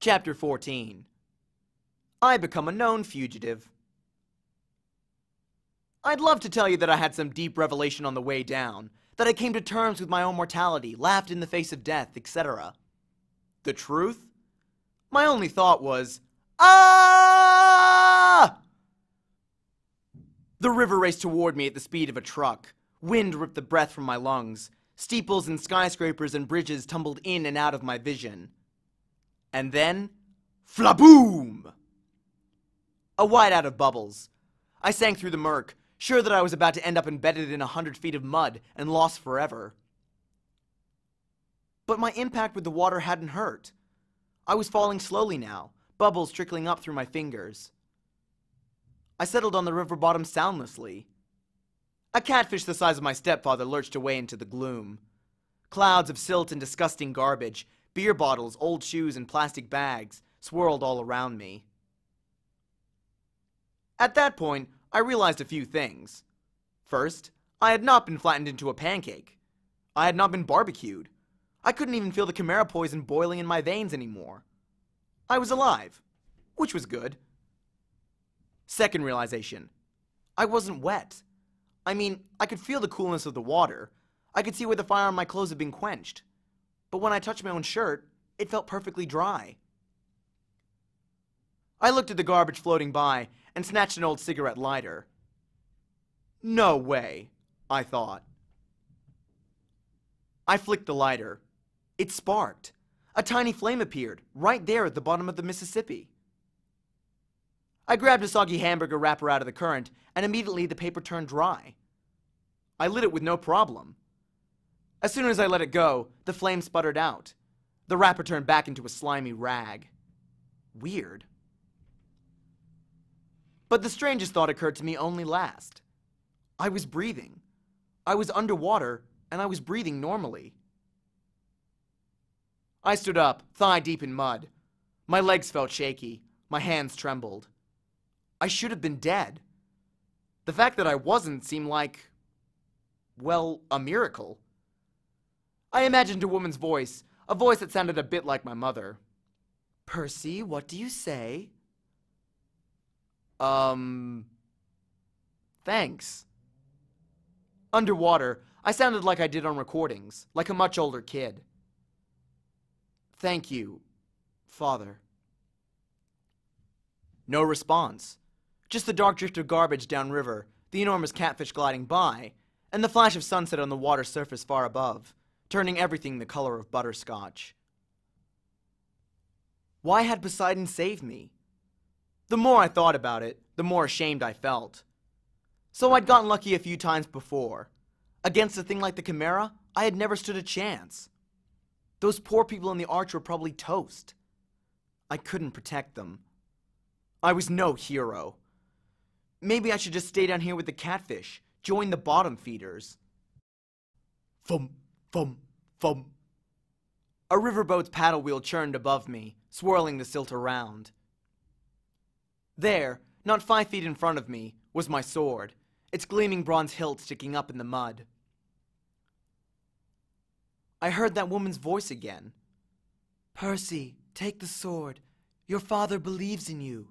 Chapter 14 I become a known fugitive. I'd love to tell you that I had some deep revelation on the way down, that I came to terms with my own mortality, laughed in the face of death, etc. The truth? My only thought was, Ah! The river raced toward me at the speed of a truck. Wind ripped the breath from my lungs. Steeples and skyscrapers and bridges tumbled in and out of my vision. And then, flaboom! A whiteout of bubbles. I sank through the murk, sure that I was about to end up embedded in a hundred feet of mud and lost forever. But my impact with the water hadn't hurt. I was falling slowly now, bubbles trickling up through my fingers. I settled on the river bottom soundlessly. A catfish the size of my stepfather lurched away into the gloom. Clouds of silt and disgusting garbage, beer bottles, old shoes, and plastic bags swirled all around me. At that point, I realized a few things. First, I had not been flattened into a pancake. I had not been barbecued. I couldn't even feel the chimera poison boiling in my veins anymore. I was alive, which was good. Second realization I wasn't wet. I mean, I could feel the coolness of the water. I could see where the fire on my clothes had been quenched. But when I touched my own shirt, it felt perfectly dry. I looked at the garbage floating by and snatched an old cigarette lighter. No way, I thought. I flicked the lighter. It sparked. A tiny flame appeared, right there at the bottom of the Mississippi. I grabbed a soggy hamburger wrapper out of the current, and immediately the paper turned dry. I lit it with no problem. As soon as I let it go, the flame sputtered out. The wrapper turned back into a slimy rag. Weird. But the strangest thought occurred to me only last. I was breathing. I was underwater, and I was breathing normally. I stood up, thigh deep in mud. My legs felt shaky. My hands trembled. I should have been dead. The fact that I wasn't seemed like, well, a miracle. I imagined a woman's voice, a voice that sounded a bit like my mother. Percy, what do you say? Um. Thanks. Underwater, I sounded like I did on recordings, like a much older kid. Thank you, Father. No response. Just the dark drift of garbage downriver, the enormous catfish gliding by, and the flash of sunset on the water surface far above, turning everything the color of butterscotch. Why had Poseidon saved me? The more I thought about it, the more ashamed I felt. So I'd gotten lucky a few times before. Against a thing like the Chimera, I had never stood a chance. Those poor people in the arch were probably toast. I couldn't protect them. I was no hero. Maybe I should just stay down here with the catfish, join the bottom feeders. Fum, fum, fum. A riverboat's paddle wheel churned above me, swirling the silt around. There, not five feet in front of me, was my sword, its gleaming bronze hilt sticking up in the mud. I heard that woman's voice again. Percy, take the sword. Your father believes in you.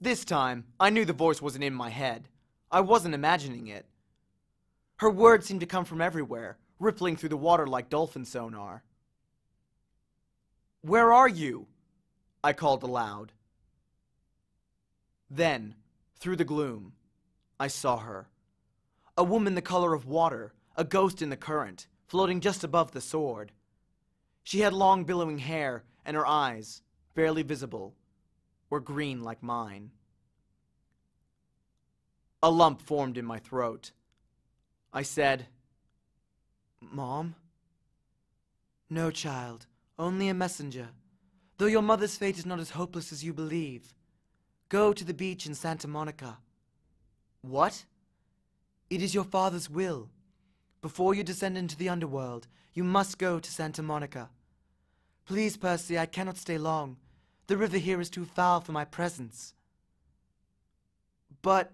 This time, I knew the voice wasn't in my head. I wasn't imagining it. Her words seemed to come from everywhere, rippling through the water like dolphin sonar. Where are you? I called aloud. Then, through the gloom, I saw her. A woman the color of water, a ghost in the current, floating just above the sword. She had long billowing hair, and her eyes, barely visible, were green like mine. A lump formed in my throat. I said, Mom? No, child, only a messenger. Though your mother's fate is not as hopeless as you believe. Go to the beach in Santa Monica. What? It is your father's will. Before you descend into the underworld, you must go to Santa Monica. Please, Percy, I cannot stay long. The river here is too foul for my presence. But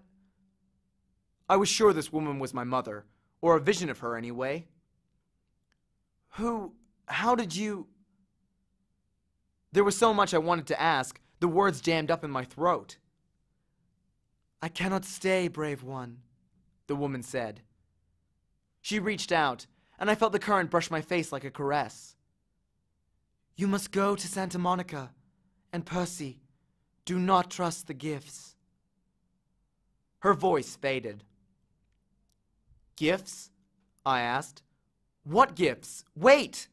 I was sure this woman was my mother, or a vision of her anyway. Who, how did you... There was so much I wanted to ask, the words jammed up in my throat. I cannot stay, brave one, the woman said. She reached out, and I felt the current brush my face like a caress. You must go to Santa Monica, and Percy, do not trust the gifts. Her voice faded. Gifts? I asked. What gifts? Wait!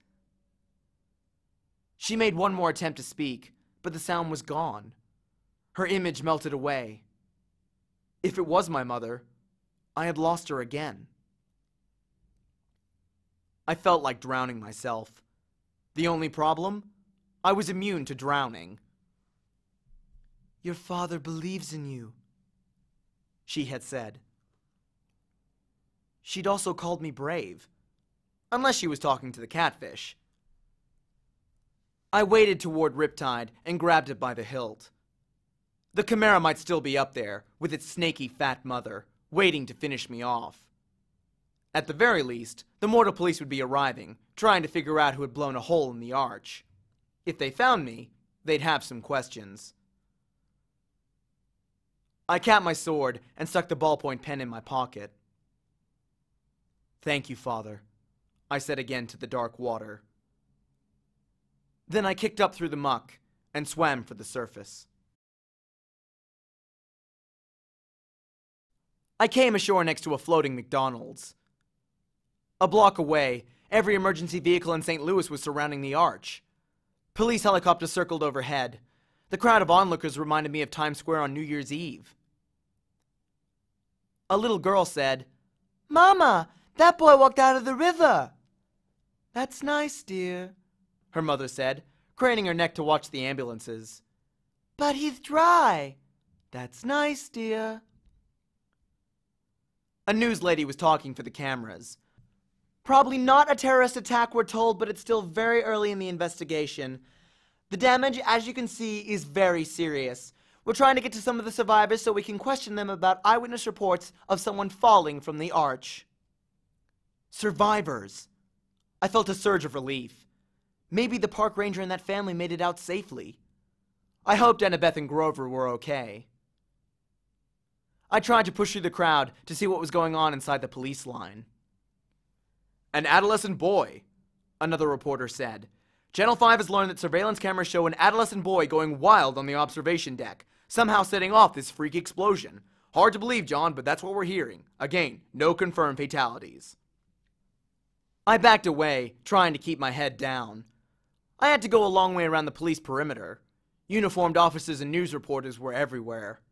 She made one more attempt to speak, but the sound was gone. Her image melted away. If it was my mother, I had lost her again. I felt like drowning myself. The only problem? I was immune to drowning. Your father believes in you, she had said. She'd also called me brave, unless she was talking to the catfish. I waded toward Riptide and grabbed it by the hilt. The Chimera might still be up there, with its snaky fat mother, waiting to finish me off. At the very least, the mortal police would be arriving, trying to figure out who had blown a hole in the arch. If they found me, they'd have some questions. I capped my sword and stuck the ballpoint pen in my pocket. Thank you, Father, I said again to the dark water. Then I kicked up through the muck and swam for the surface. I came ashore next to a floating McDonald's. A block away, every emergency vehicle in St. Louis was surrounding the arch. Police helicopters circled overhead. The crowd of onlookers reminded me of Times Square on New Year's Eve. A little girl said, Mama, that boy walked out of the river. That's nice, dear, her mother said, craning her neck to watch the ambulances. But he's dry. That's nice, dear. A news lady was talking for the cameras. Probably not a terrorist attack, we're told, but it's still very early in the investigation. The damage, as you can see, is very serious. We're trying to get to some of the survivors so we can question them about eyewitness reports of someone falling from the arch. Survivors. I felt a surge of relief. Maybe the park ranger and that family made it out safely. I hoped Annabeth and Grover were okay. I tried to push through the crowd to see what was going on inside the police line. An adolescent boy, another reporter said. Channel 5 has learned that surveillance cameras show an adolescent boy going wild on the observation deck, somehow setting off this freak explosion. Hard to believe, John, but that's what we're hearing. Again, no confirmed fatalities. I backed away, trying to keep my head down. I had to go a long way around the police perimeter. Uniformed officers and news reporters were everywhere.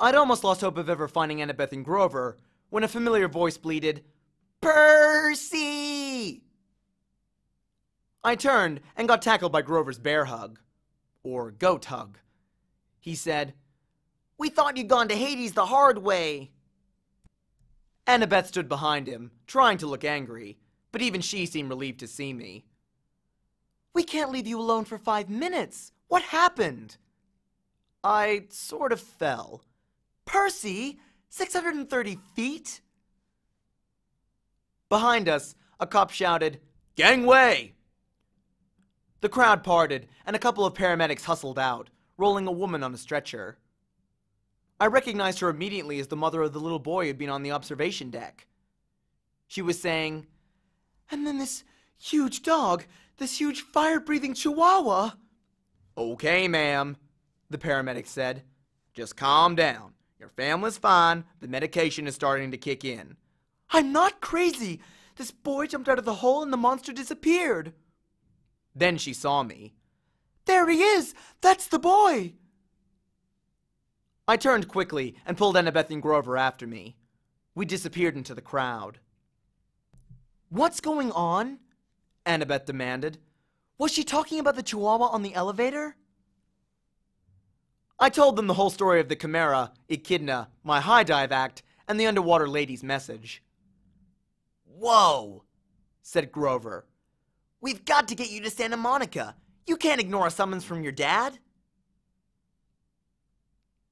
I'd almost lost hope of ever finding Annabeth and Grover when a familiar voice bleated, Percy! I turned and got tackled by Grover's bear hug. Or goat hug. He said, We thought you'd gone to Hades the hard way. Annabeth stood behind him, trying to look angry, but even she seemed relieved to see me. We can't leave you alone for five minutes. What happened? I sort of fell. Percy? 630 feet? Behind us, a cop shouted, Gangway! The crowd parted, and a couple of paramedics hustled out, rolling a woman on a stretcher. I recognized her immediately as the mother of the little boy who'd been on the observation deck. She was saying, And then this huge dog, this huge fire breathing chihuahua. Okay, ma'am, the paramedic said. Just calm down. Your family's fine. The medication is starting to kick in. I'm not crazy. This boy jumped out of the hole and the monster disappeared. Then she saw me. There he is! That's the boy! I turned quickly and pulled Annabeth and Grover after me. We disappeared into the crowd. What's going on? Annabeth demanded. Was she talking about the chihuahua on the elevator? I told them the whole story of the Chimera, Echidna, my high dive act, and the underwater lady's message. Whoa, said Grover. We've got to get you to Santa Monica. You can't ignore a summons from your dad.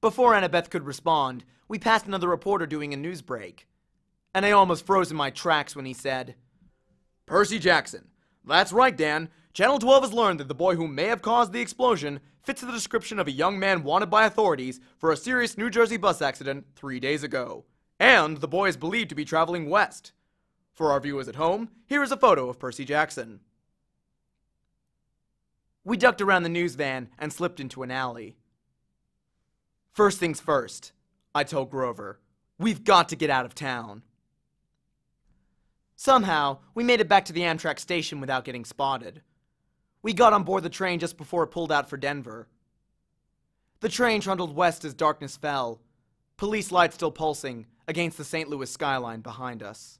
Before Annabeth could respond, we passed another reporter doing a news break. And I almost froze in my tracks when he said, Percy Jackson. That's right, Dan. Channel 12 has learned that the boy who may have caused the explosion fits the description of a young man wanted by authorities for a serious New Jersey bus accident three days ago. And the boy is believed to be traveling west. For our viewers at home, here is a photo of Percy Jackson. We ducked around the news van and slipped into an alley. First things first, I told Grover. We've got to get out of town. Somehow, we made it back to the Amtrak station without getting spotted. We got on board the train just before it pulled out for Denver. The train trundled west as darkness fell, police lights still pulsing against the St. Louis skyline behind us.